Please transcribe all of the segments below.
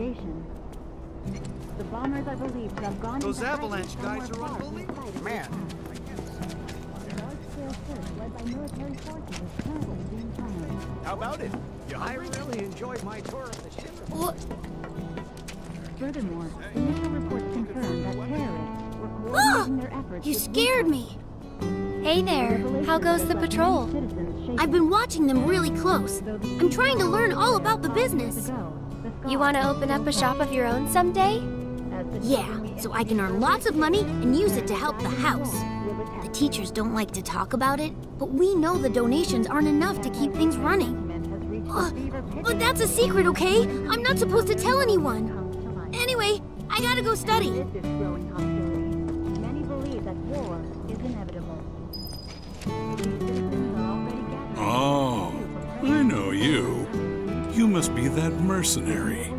investigation. The bombers are believed to have gone Those avalanche hiding guys are far from the unbelievable. site Man. attack. A large-scale search led by military forces is currently being planned. How about it? I really enjoyed my tour of the ship. Furthermore, initial reports confirm that terrorists were Ah! coordinating their efforts You scared me. Hey there, how goes the patrol? I've been watching them really close. I'm trying to learn all about the business. You want to open up a shop of your own someday? Yeah, so I can earn lots of money and use it to help the house. The teachers don't like to talk about it, but we know the donations aren't enough to keep things running. fever pitch but that's a secret, okay? I'm not supposed to tell anyone. Anyway, I gotta go study. Oh, I know you. You must be that mercenary.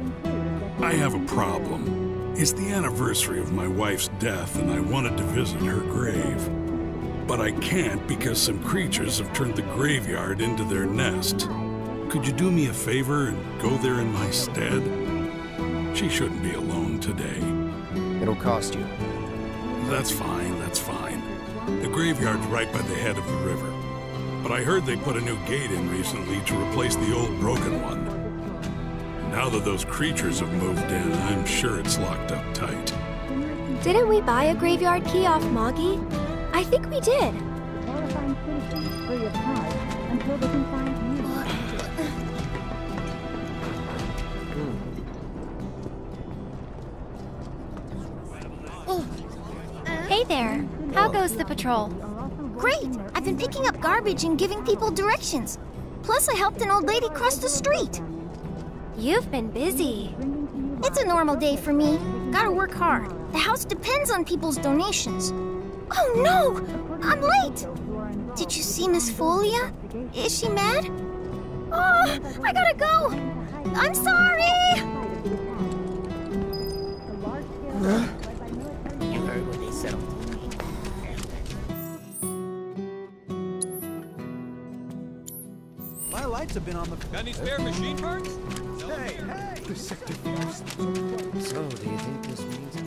I have a problem. It's the anniversary of my wife's death, and I wanted to visit her grave. But I can't because some creatures have turned the graveyard into their nest. Could you do me a favor and go there in my stead? She shouldn't be alone today. It'll cost you. That's fine, that's fine. The graveyard's right by the head of the river. But I heard they put a new gate in recently to replace the old broken one. Now that those creatures have moved in, I'm sure it's locked up tight. Didn't we buy a graveyard key off Moggy? I think we did. Hey there, how goes the patrol? Great! I've been picking up garbage and giving people directions. Plus, I helped an old lady cross the street. You've been busy. It's a normal day for me. Gotta work hard. The house depends on people's donations. Oh no! I'm late! Did you see Miss Folia? Is she mad? Oh, I gotta go! I'm sorry! You My have been on the. Got any spare machine parts? Hey, hey! So, do you think this means...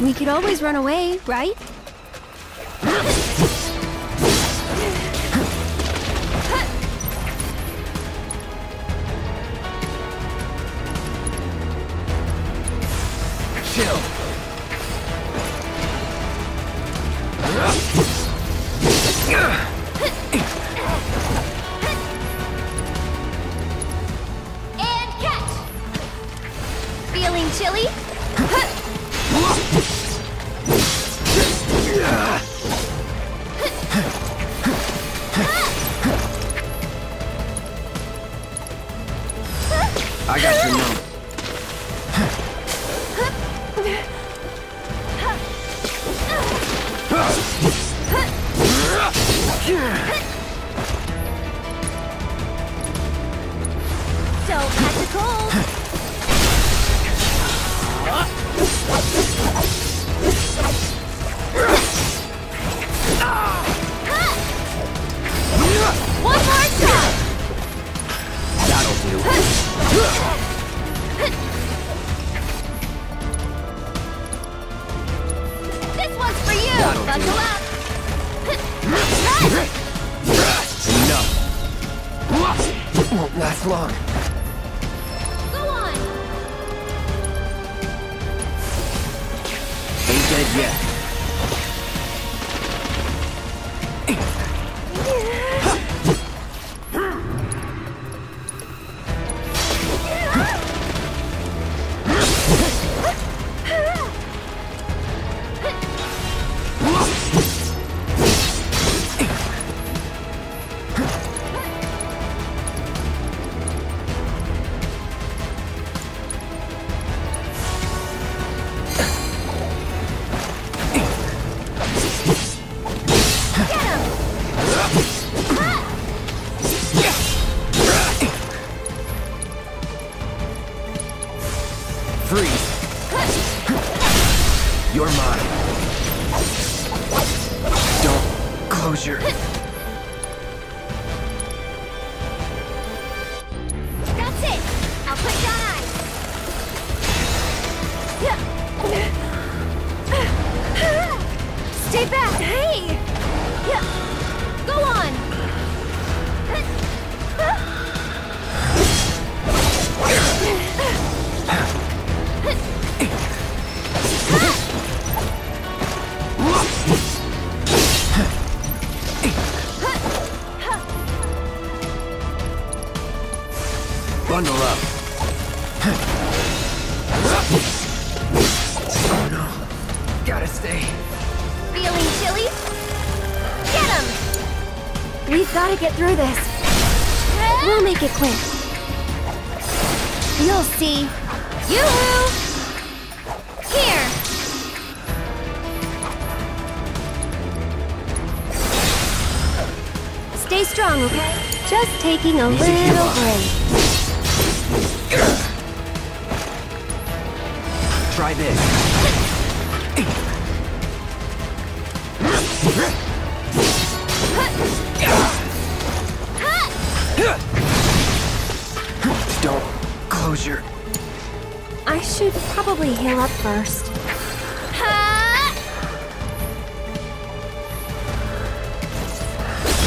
We could always run away, right? Through this. We'll make it quick. You'll see. Yoo-hoo! Here! Stay strong, okay? Just taking a Easy, little break. Close your... I should probably heal up first. Ha!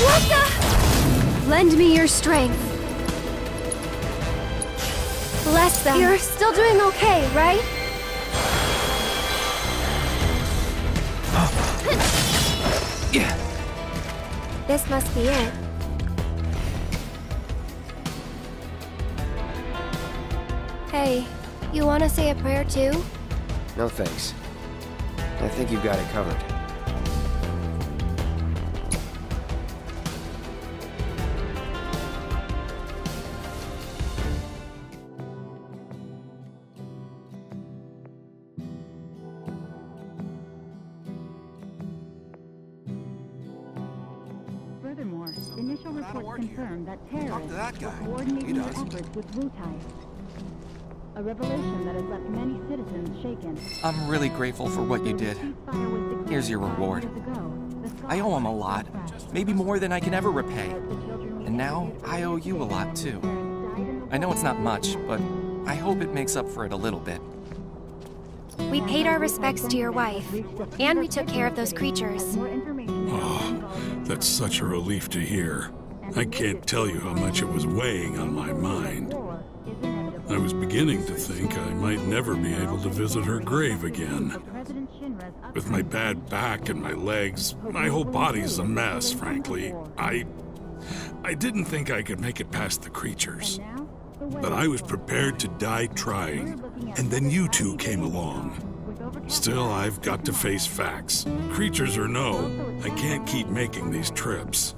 What the? Lend me your strength. Bless them. You're still doing okay, right? Yeah. This must be it. Hey, you want to say a prayer too? No thanks. I think you've got it covered. Furthermore, initial reports confirm that terrorists to that were coordinating their efforts with Wutai. A revelation that has left many citizens shaken. I'm really grateful for what you did. ceasefire was declared Here's your reward. years ago, the I owe him a lot, maybe more than I can ever repay. As the children we And now I owe you a lot too. parents died in the I know it's not much, but I hope it makes up for it a little bit. We paid our respects to your wife, and we took care of those creatures. More Oh, that's such a relief to hear. I can't tell you how much it was weighing on my mind. War is inevitable. I was beginning to think I might never be able to visit her grave again. With my bad back and my legs, my whole body's a mess, frankly. I. I didn't think I could make it past the creatures. But I was prepared to die trying. And then you two came along. Still, I've got to face facts. Creatures or no, I can't keep making these trips.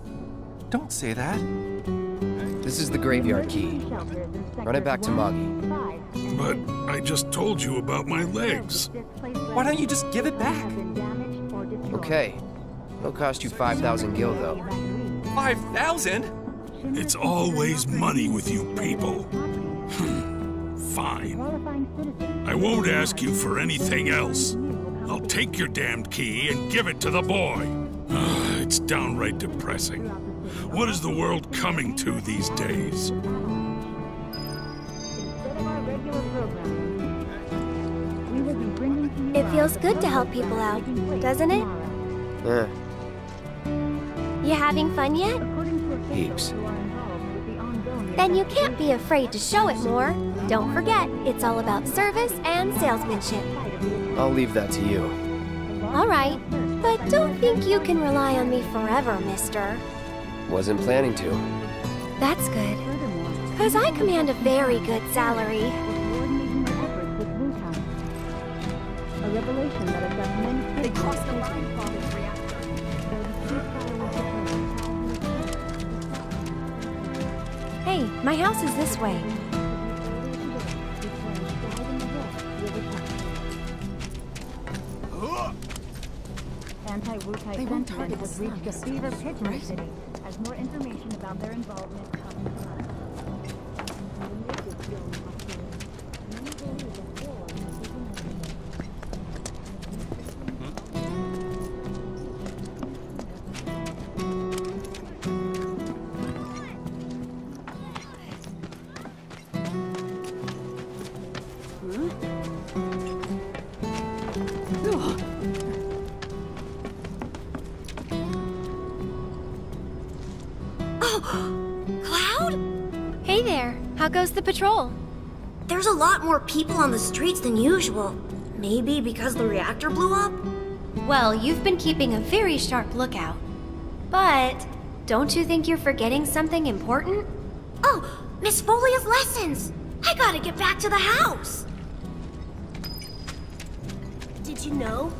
Don't say that. This is the graveyard key. Shelters in Run it back to sectors Moggy. one, five, and But I just told you about my legs. Why don't you just give it back? have been damaged or destroyed. Okay. It'll cost you 5,000 gil, though. 5,000? It's always money with you people. Fine. I won't ask you for anything else. I'll take your damned key and give it to the boy. Ah, it's downright depressing. What is the world coming to these days? Feels good to help people out, doesn't it? Yeah. You having fun yet? According to officials Heaps. who are involved with the ongoing Then you can't be afraid to show it more. Don't forget, it's all about service and salesmanship. I'll leave that to you. All right, but don't think you can rely on me forever, mister. Wasn't planning to. That's good. Because I command a very good salary. My house is this way. Anti-Wutai sentiment has reached a fever pitch in the city as more information about their involvement comes goes the patrol? There's a lot more people on the streets than usual. Maybe because the reactor blew up? Well, you've been keeping a very sharp lookout. But don't you think you're forgetting something important? Oh, Miss Folia's lessons! I gotta get back to the house! Did you know?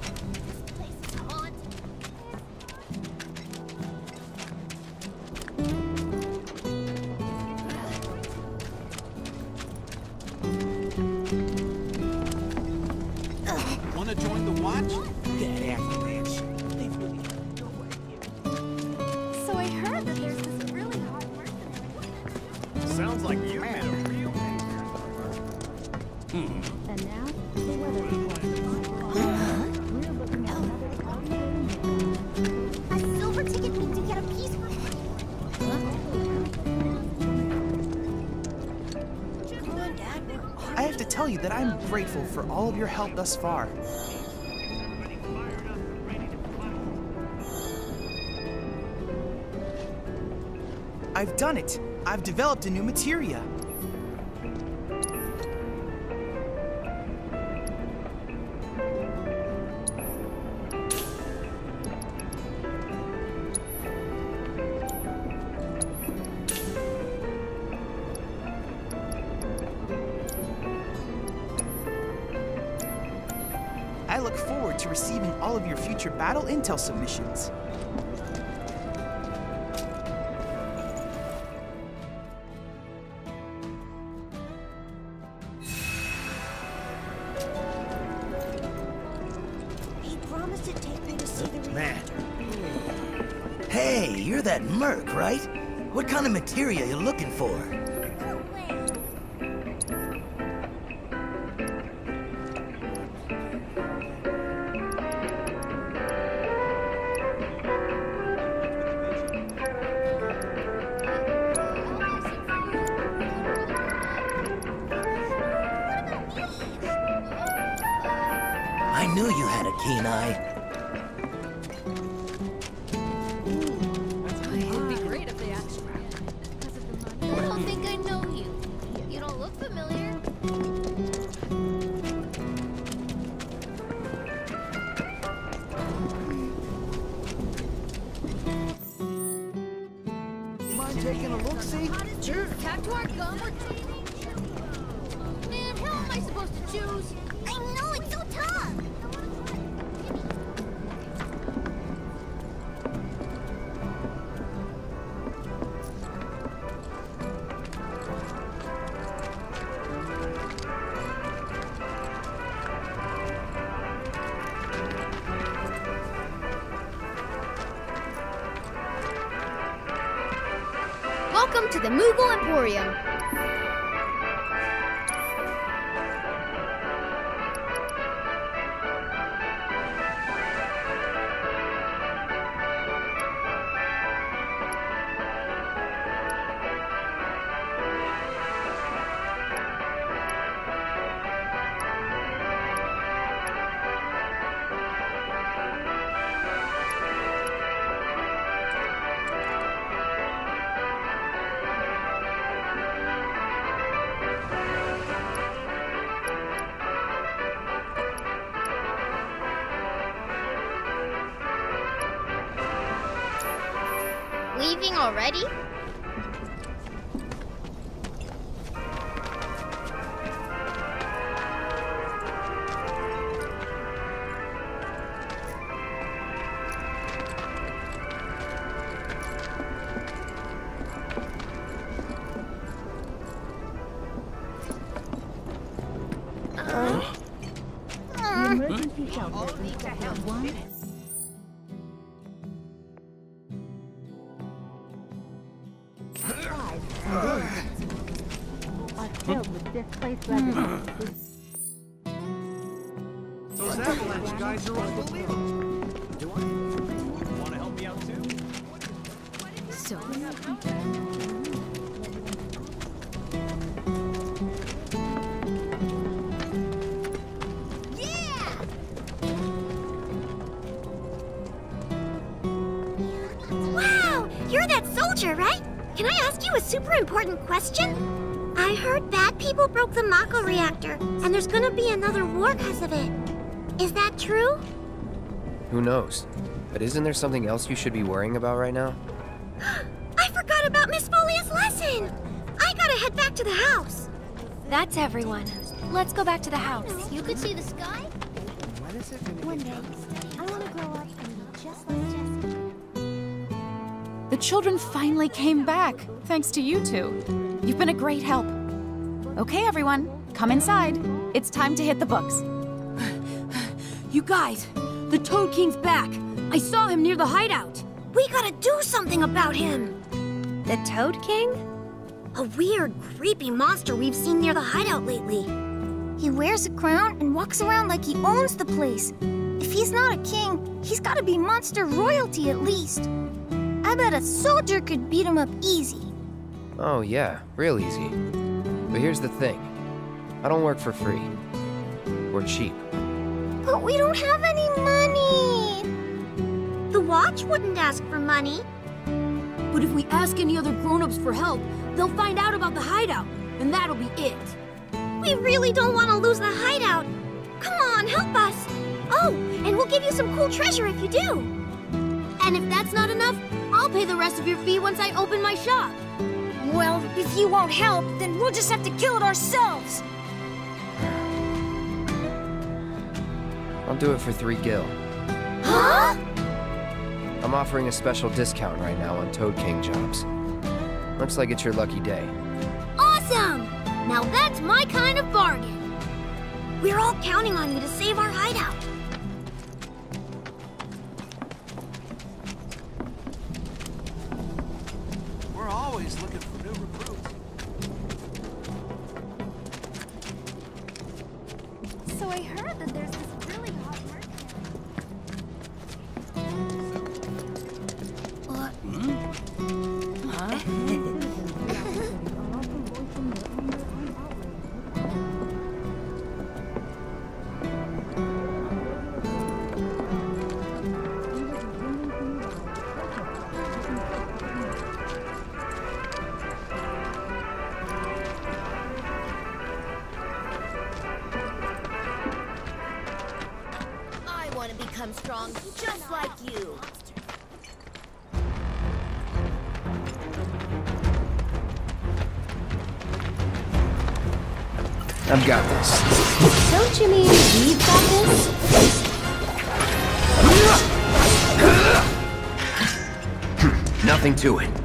Thus far. I've done it. I've developed a new materia. Forward to receiving all of your future battle intel submissions. He promised to take me to see the Man, Hey, you're that merc, right? What kind of materia you looking for? Welcome to the Moogle Emporium. Soldier, right? Can I ask you a super important question? I heard bad people broke the Mako reactor, and there's gonna be another war because of it. Is that true? Who knows? But isn't there something else you should be worrying about right now? I forgot about Miss Folia's lesson! I gotta head back to the house. That's everyone. Let's go back to the house. You could see the sky? When is it One day, I want to grow up and be just like Jessie. The children finally came back, thanks to you two. You've been a great help. Okay, everyone, come inside. It's time to hit the books. You guys, the Toad King's back. I saw him near the hideout. We gotta do something about him. The Toad King? A weird, creepy monster we've seen near the hideout lately. he wears a crown and walks around like he owns the place. If he's not a king, he's gotta be monster royalty at least. I bet a soldier could beat him up easy. Oh, yeah, real easy. But here's the thing I don't work for free. Or cheap. But we don't have any money. The watch wouldn't ask for money. But if we ask any other grown-ups for help, they'll find out about the hideout, and that'll be it. We really don't want to lose the hideout. Come on, help us. Oh, and we'll give you some cool treasure if you do. And if that's not enough, I'll pay the rest of your fee once I open my shop. Well, if you won't help, then we'll just have to kill it ourselves. I'll do it for three gil. Huh? I'm offering a special discount right now on Toad King jobs. Looks like it's your lucky day. Awesome! Now that's my kind of bargain. We're all counting on you to save our hideout. Got this. Don't you mean we've got this? Nothing to it.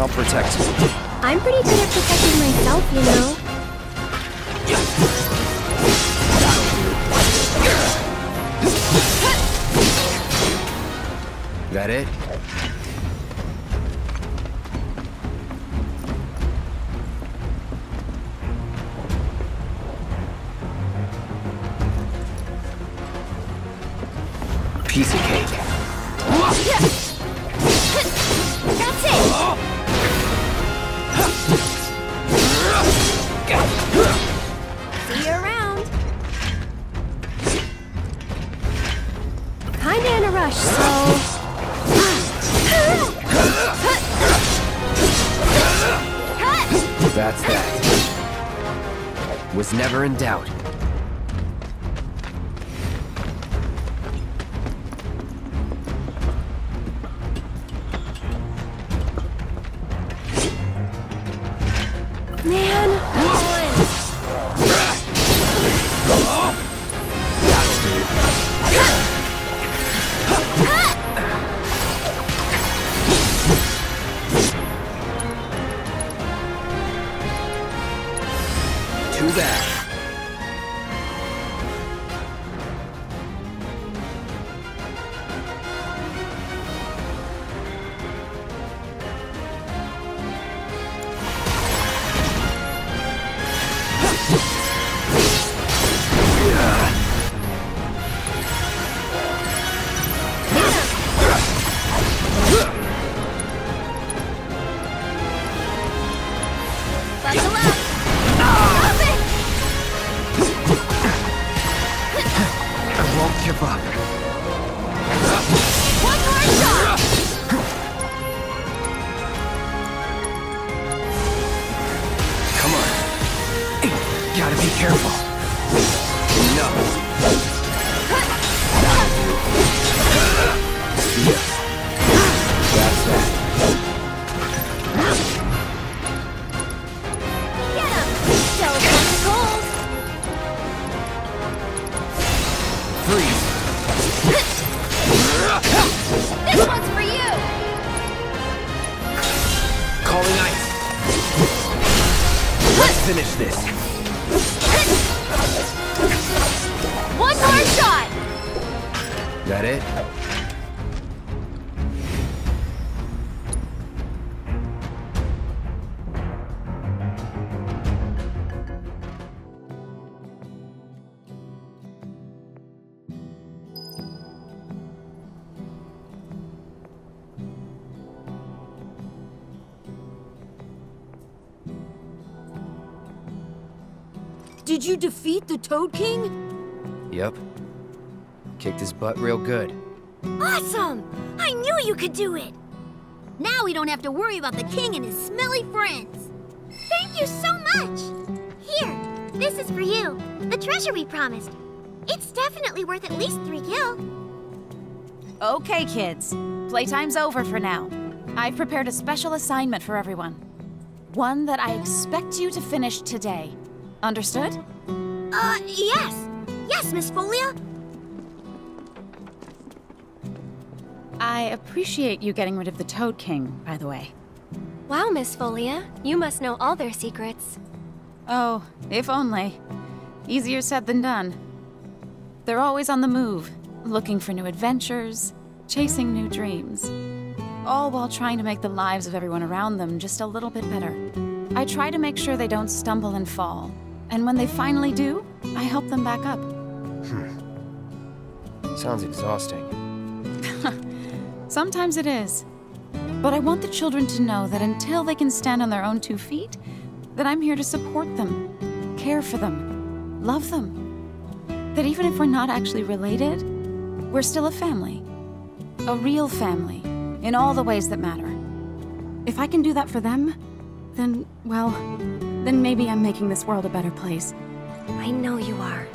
I'll protect you. I'm pretty good at protecting myself, you know. That it? 場所は。Defeat the Toad King? Yep. Kicked his butt real good. Awesome! I knew you could do it! Now we don't have to worry about the king and his smelly friends. Thank you so much! Here, this is for you. The treasure we promised. It's definitely worth at least three gil. Okay, kids. Playtime's over for now. I've prepared a special assignment for everyone. One that I expect you to finish today. Understood? Uh, yes. Yes, Miss Folia. I appreciate you getting rid of the Toad King, by the way. Wow, Miss Folia, you must know all their secrets. Oh, if only. Easier said than done. They're always on the move, looking for new adventures, chasing new dreams. All while trying to make the lives of everyone around them just a little bit better. I try to make sure they don't stumble and fall. And when they finally do, I help them back up. Hmm. Sounds exhausting. Sometimes it is. But I want the children to know that until they can stand on their own two feet, that I'm here to support them, care for them, love them. That even if we're not actually related, we're still a family. A real family, in all the ways that matter. If I can do that for them, then, well, then maybe I'm making this world a better place. I know you are.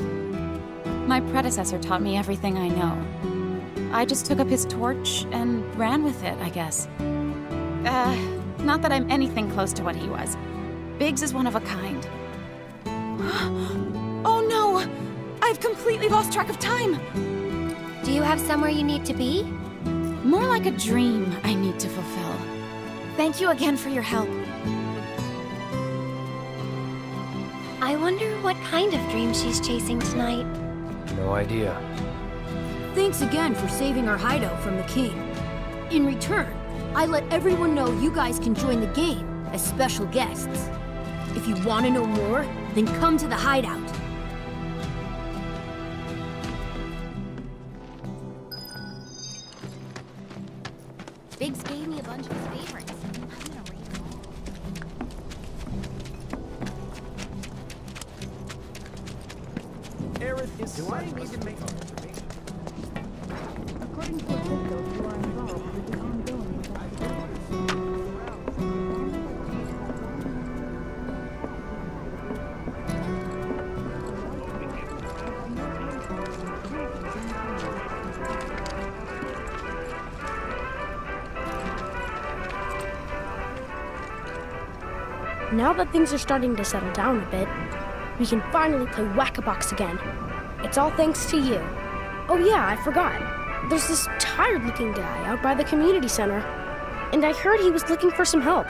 My predecessor taught me everything I know. I just took up his torch and ran with it, I guess. Uh, not that I'm anything close to what he was. Biggs is one of a kind. oh no! I've completely lost track of time! Do you have somewhere you need to be? More like a dream I need to fulfill. Thank you again for your help. I wonder what kind of dream she's chasing tonight. No idea. Thanks again for saving our hideout from the king. In return, I let everyone know you guys can join the game as special guests. If you want to know more, then come to the hideout. Now that things are starting to settle down a bit, we can finally play Whack-A-Box again. It's all thanks to you. Oh yeah, I forgot. There's this tired-looking guy out by the community center, and I heard he was looking for some help.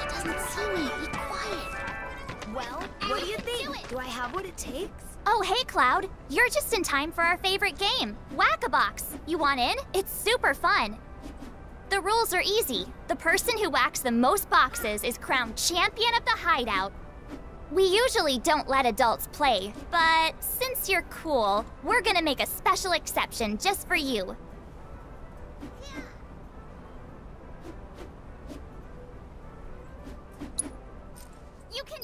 He doesn't see me. Be quiet. Well, what do you think? Do I have what it takes? Oh, hey, Cloud. You're just in time for our favorite game, Whack-A-Box. You want in? It's super fun. The rules are easy. The person who whacks the most boxes is crowned champion of the hideout. We usually don't let adults play, but since you're cool, we're gonna make a special exception just for you. You can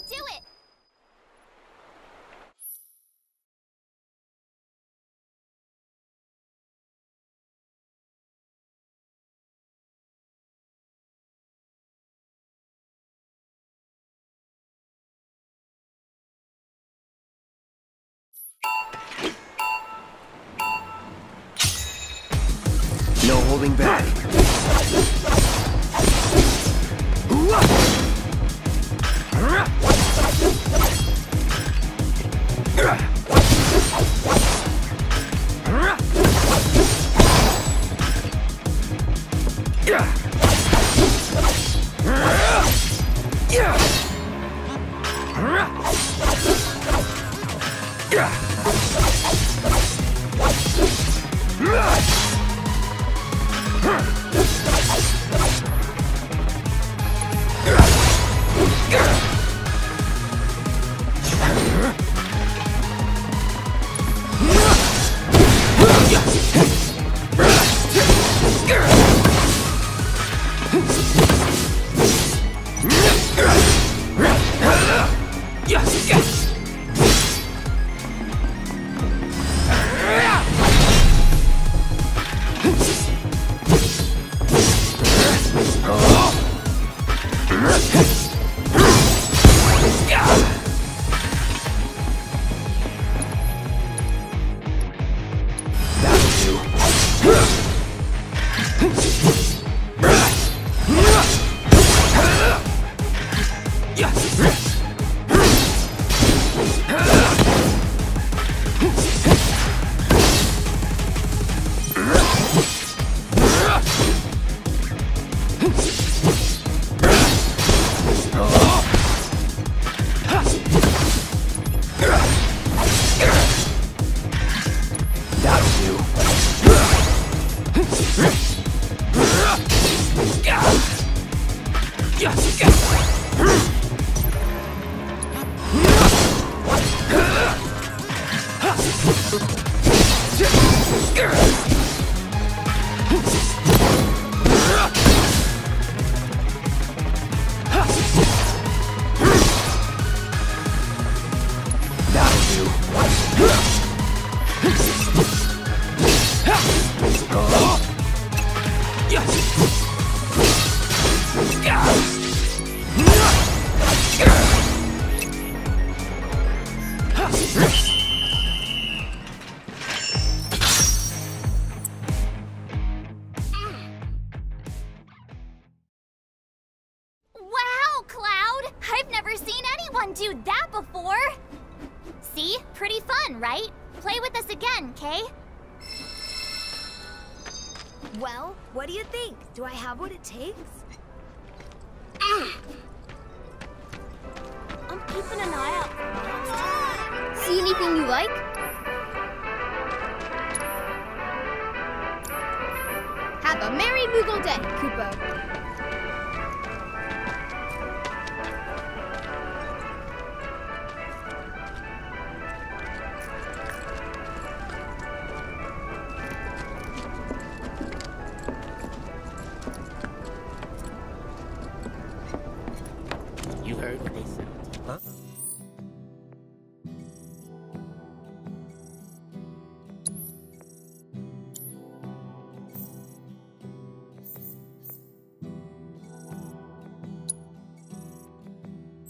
holding back. Wow,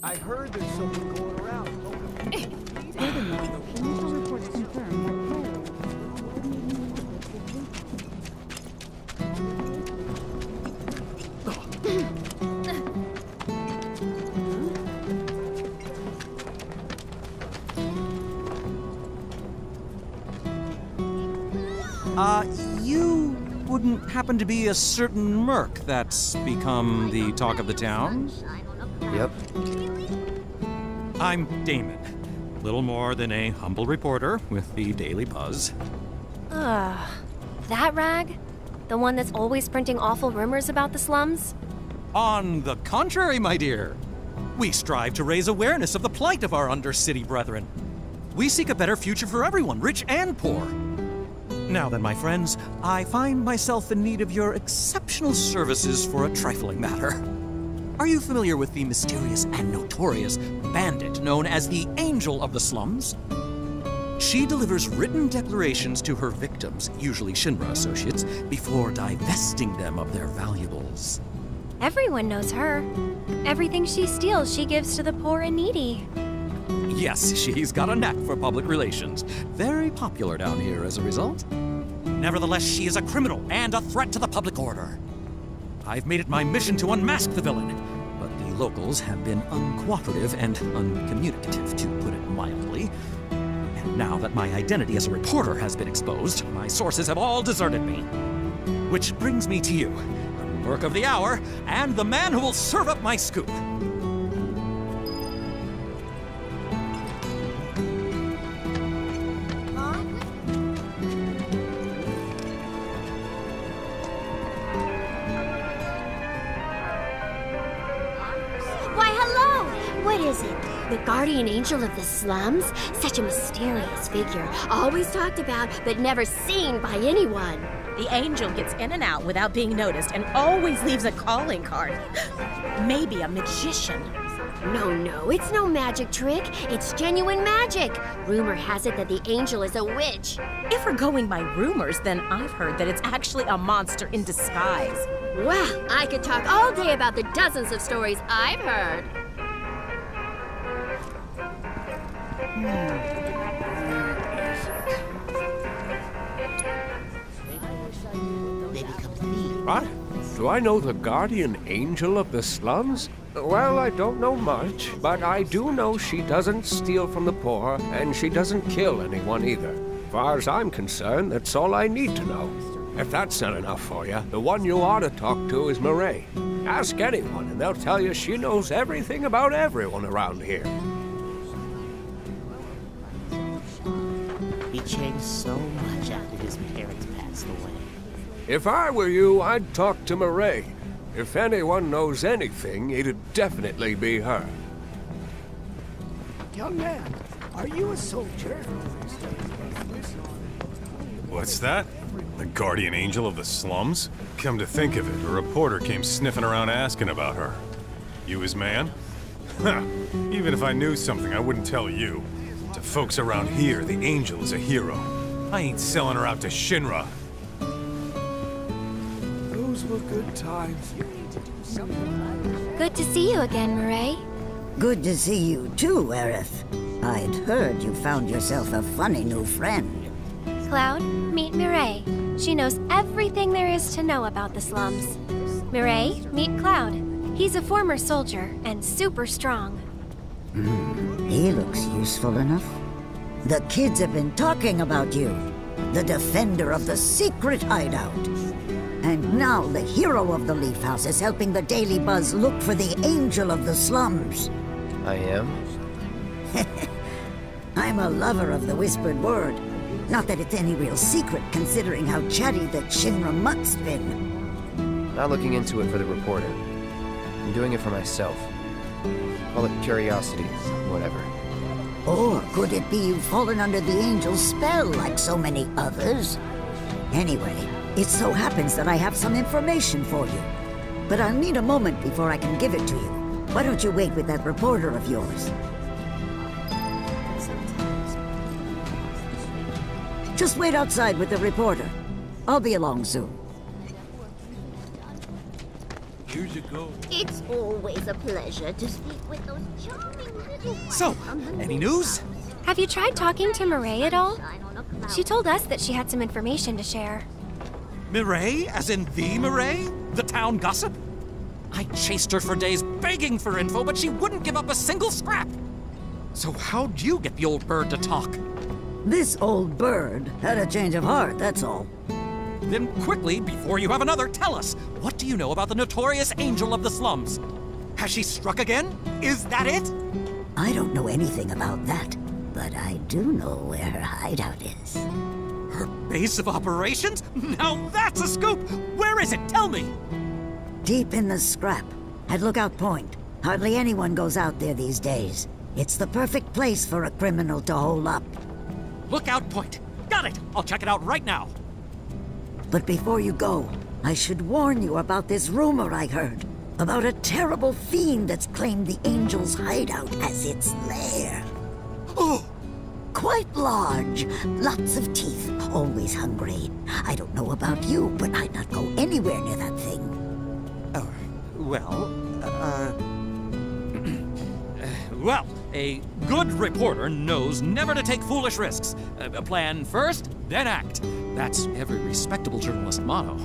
I heard there's something going around. Furthermore, initial reports confirm that Uh, you wouldn't happen to be a certain merc that's become the talk of the town? I'm Damon. Little more than a humble reporter with the Daily Buzz. Ugh. That rag? The one that's always printing awful rumors about the slums? On the contrary, my dear, we strive to raise awareness of the plight of our undercity brethren. We seek a better future for everyone, rich and poor. Now then, my friends, I find myself in need of your exceptional services for a trifling matter. Are you familiar with the mysterious and notorious bandit known as the Angel of the Slums? She delivers written declarations to her victims, usually Shinra associates, before divesting them of their valuables. Everyone knows her. Everything she steals, she gives to the poor and needy. Yes, she's got a knack for public relations. Very popular down here as a result. Nevertheless, she is a criminal and a threat to the public order. I've made it my mission to unmask the villain, locals have been uncooperative and uncommunicative, to put it mildly. And now that my identity as a reporter has been exposed, my sources have all deserted me. Which brings me to you, the work of the hour, and the man who will serve up my scoop. Guardian angel of the slums? Such a mysterious figure. Always talked about, but never seen by anyone. The angel gets in and out without being noticed and always leaves a calling card. Maybe a magician. No, no, it's no magic trick. It's genuine magic. Rumor has it that the angel is a witch. If we're going by rumors, then I've heard that it's actually a monster in disguise. Well, I could talk all day about the dozens of stories I've heard. What? Do I know the guardian angel of the slums? Well, I don't know much, but I do know she doesn't steal from the poor, and she doesn't kill anyone either. Far as I'm concerned, that's all I need to know. If that's not enough for you, the one you ought to talk to is Mireille. Ask anyone, and they'll tell you she knows everything about everyone around here. Changed so much after his parents passed away. If I were you, I'd talk to Mireille. If anyone knows anything, it'd definitely be her. Young man, are you a soldier? What's that? The guardian angel of the slums? Come to think of it, a reporter came sniffing around asking about her. You his man? Huh. Even if I knew something, I wouldn't tell you. To folks around here, the angel is a hero. I ain't selling her out to Shinra. Those were good times. Good to see you again, Mireille. Good to see you too, Aerith. I'd heard you found yourself a funny new friend. Cloud, meet Mireille. She knows everything there is to know about the slums. Mireille, meet Cloud. He's a former soldier and super strong. Hmm, he looks useful enough. The kids have been talking about you. The defender of the secret hideout. And now the hero of the Leaf House is helping the Daily Buzz look for the angel of the slums. I am? I'm a lover of the whispered word. Not that it's any real secret, considering how chatty that Shinra Mutt's been. Not looking into it for the reporter. I'm doing it for myself. Call it curiosity, whatever. Or could it be you've fallen under the angel's spell like so many others? Anyway, it so happens that I have some information for you. But I'll need a moment before I can give it to you. Why don't you wait with that reporter of yours? Just wait outside with the reporter. I'll be along soon. Years ago. It's always a pleasure to speak with those charming little So, any news? Have you tried talking to Mireille at all? She told us that she had some information to share. Mireille, as in the Mireille? The town gossip? I chased her for days begging for info, but she wouldn't give up a single scrap. So how'd you get the old bird to talk? This old bird had a change of heart, that's all. Then quickly, before you have another, tell us, what do you know about the notorious angel of the slums? Has she struck again? Is that it? I don't know anything about that, but I do know where her hideout is. Her base of operations? Now that's a scoop! Where is it? Tell me! Deep in the scrap, at Lookout Point. Hardly anyone goes out there these days. It's the perfect place for a criminal to hole up. Lookout Point! Got it! I'll check it out right now! But before you go, I should warn you about this rumor I heard. About a terrible fiend that's claimed the Angel's hideout as its lair. Oh! Quite large, lots of teeth, always hungry. I don't know about you, but I'd not go anywhere near that thing. Oh, well, uh... well, a good reporter knows never to take foolish risks. Uh, plan first, then act. That's every respectable journalist motto.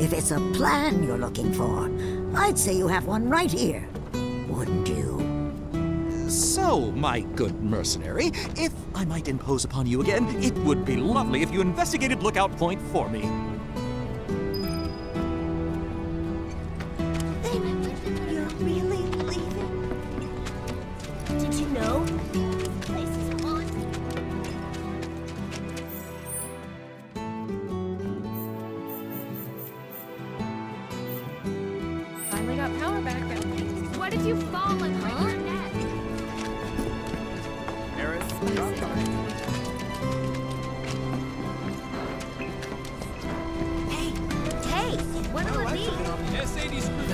If it's a plan you're looking for, I'd say you have one right here. Wouldn't you? So, my good mercenary, if I might impose upon you again, it would be lovely if you investigated Lookout Point for me. Drop. Hey, what will it? S80 screws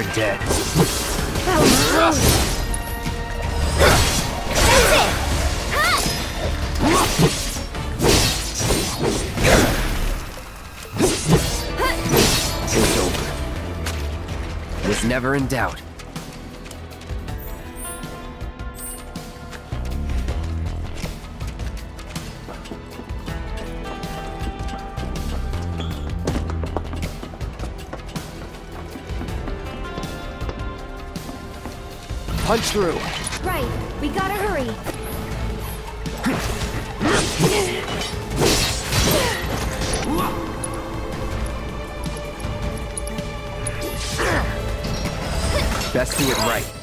You're dead. It's over. Was never in doubt. Punch through. Right, we gotta hurry. Best do it right.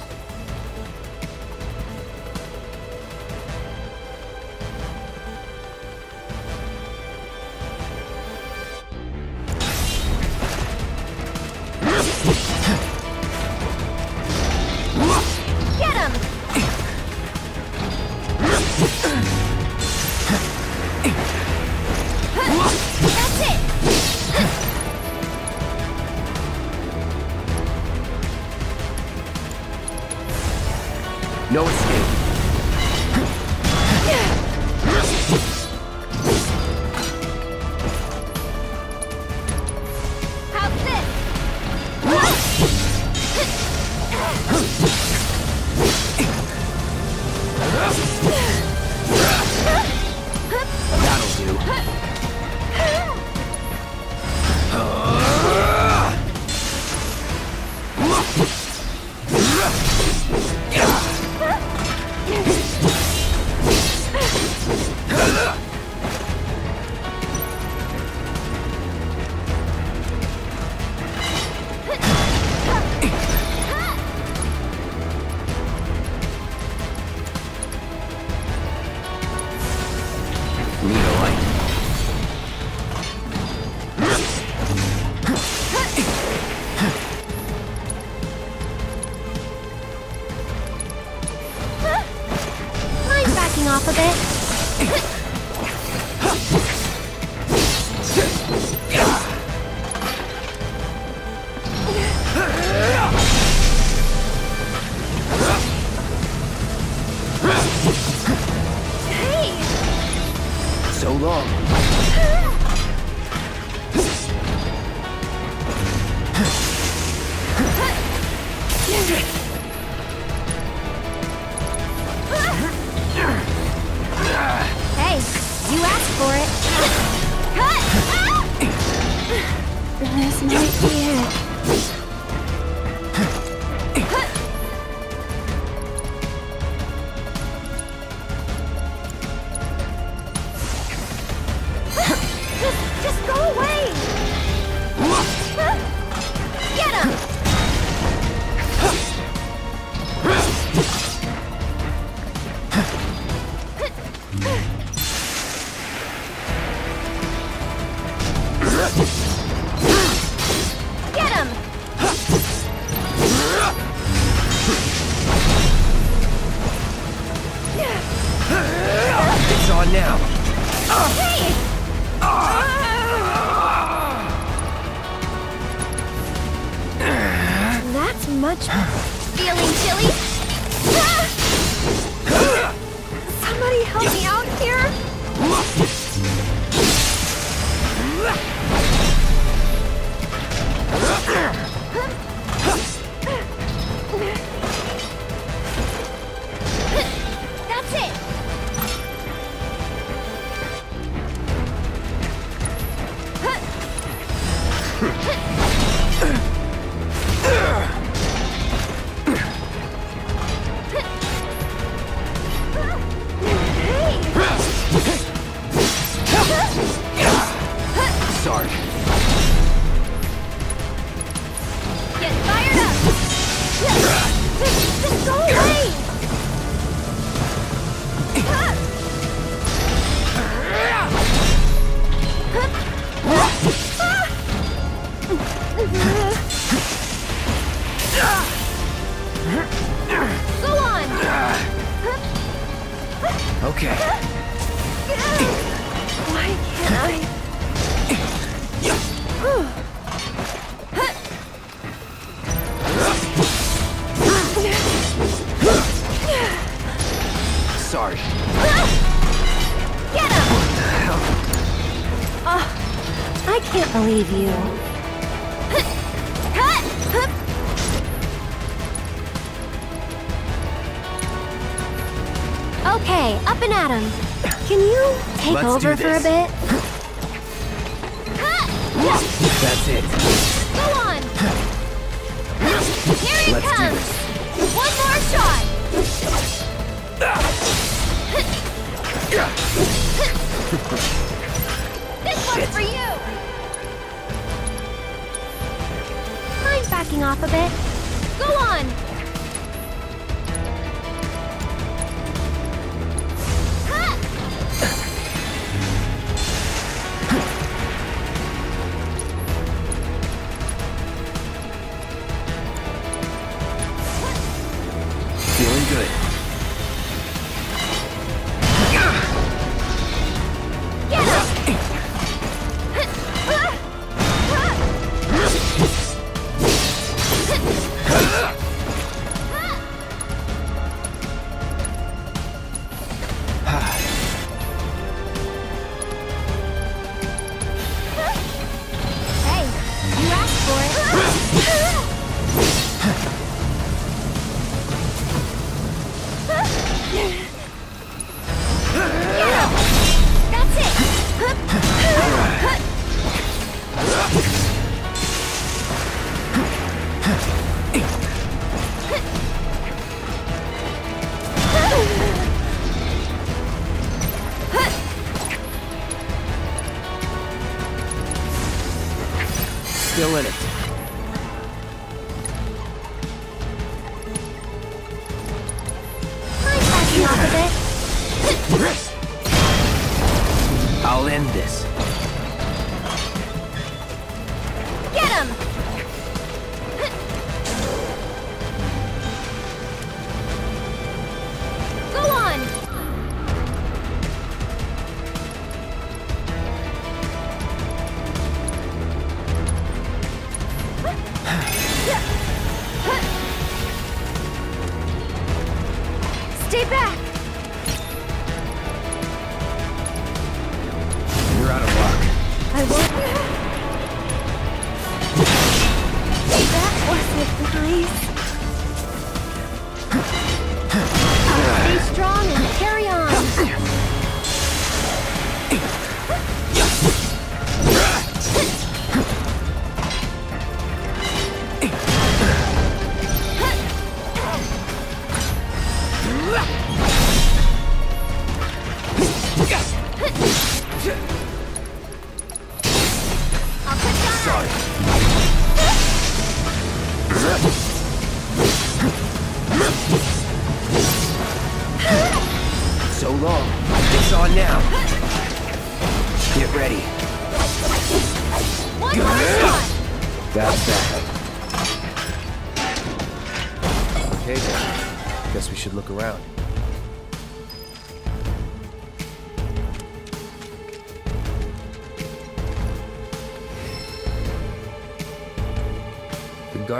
you. Okay, up and at 'em. Can you take Let's over for a bit? feeling good.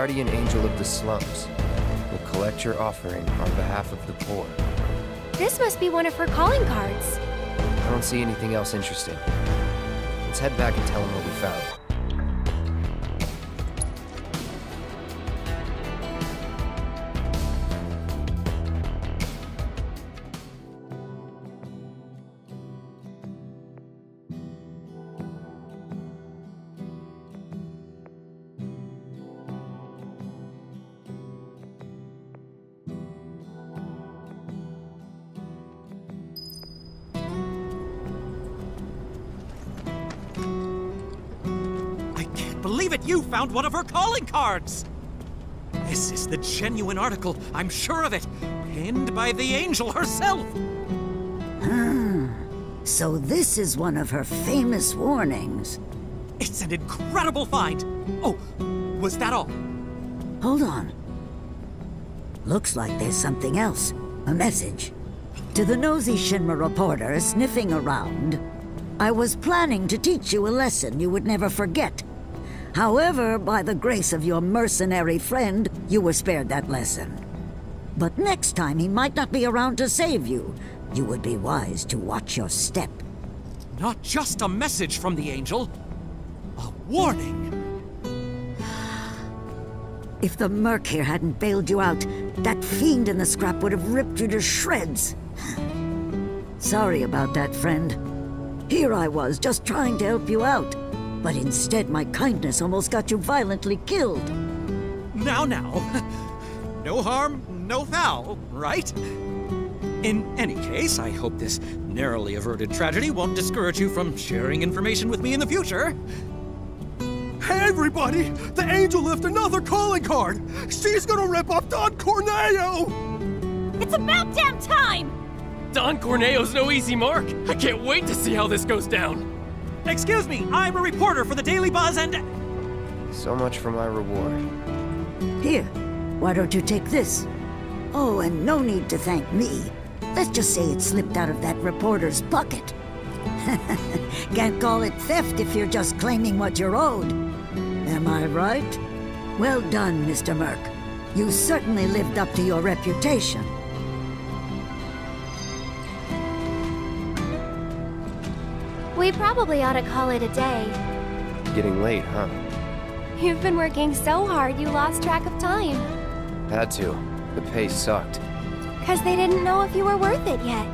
Guardian angel of the slums will collect your offering on behalf of the poor. This must be one of her calling cards. I don't see anything else interesting. Let's head back and tell him what we found. Calling cards! This is the genuine article, I'm sure of it. Penned by the angel herself! Ah, so this is one of her famous warnings. It's an incredible find! Oh, was that all? Hold on. Looks like there's something else. A message. To the nosy Shinra reporter sniffing around, I was planning to teach you a lesson you would never forget. However, by the grace of your mercenary friend, you were spared that lesson. But next time he might not be around to save you. You would be wise to watch your step. Not just a message from the angel, a warning. If the Merc here hadn't bailed you out, that fiend in the scrap would have ripped you to shreds. Sorry about that, friend. Here I was, just trying to help you out. But instead, my kindness almost got you violently killed. Now, now. No harm, no foul, right? In any case, I hope this narrowly averted tragedy won't discourage you from sharing information with me in the future. Hey, everybody! The angel left another calling card! She's gonna rip off Don Corneo! It's about damn time! Don Corneo's no easy mark. I can't wait to see how this goes down. Excuse me, I'm a reporter for the Daily Buzz and. So much for my reward. Here, why don't you take this? Oh, and no need to thank me. Let's just say it slipped out of that reporter's pocket. Can't call it theft if you're just claiming what you're owed. Am I right? Well done, Mr. Merc. You certainly lived up to your reputation. We probably ought to call it a day. Getting late, huh? You've been working so hard you lost track of time. Had to. The pay sucked. Because they didn't know if you were worth it yet.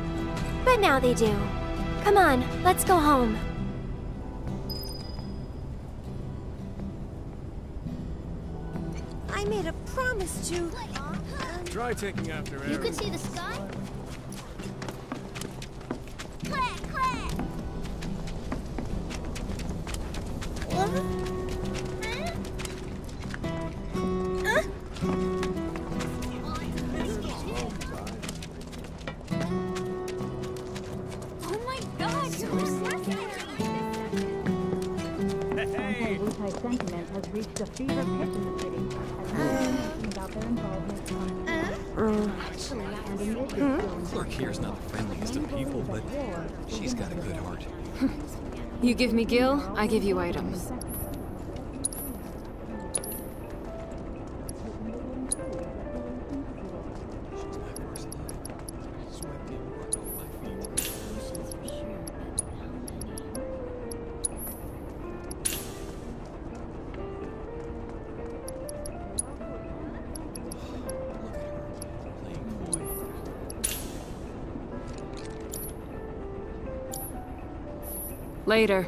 But now they do. Come on, let's go home. I made a promise to. Try taking after You could see the sky? You give me Gil, I give you items. Later.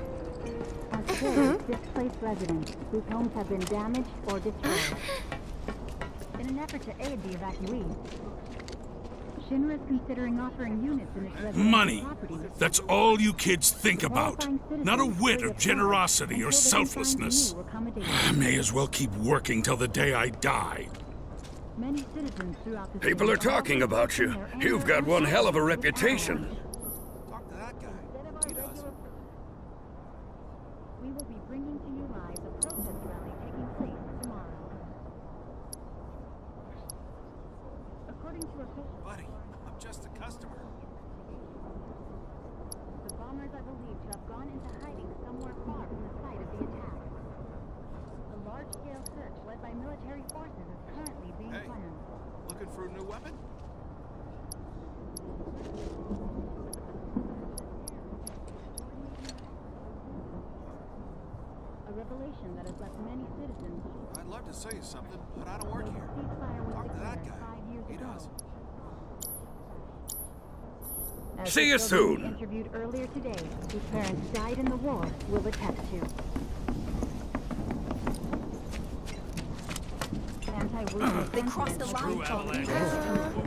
As well displaced residents whose homes have been damaged or destroyed. In an effort to aid the evacuees, Shinra is considering offering units in its residential Money. properties That's all you kids think about. Not a whit of generosity or selflessness. I may as well keep working till the day I die. Many citizens throughout the People are talking about you. You've got one hell of a reputation. We will be bringing to you live the protest rally taking place tomorrow. According to officials, Buddy, I'm just a customer. the bombers are believed to have gone into hiding somewhere far from the site of the attack. A large-scale search led by military forces is currently being Hey. planned. Looking for a new weapon? A revelation that has left many citizens I'd love to sell you something, but I don't work here. ceasefire was Talk to that declared guy. five years He ago. does. As See you soon. interviewed earlier today, whose parents died in the war, will attest to. They crossed the line.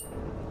You.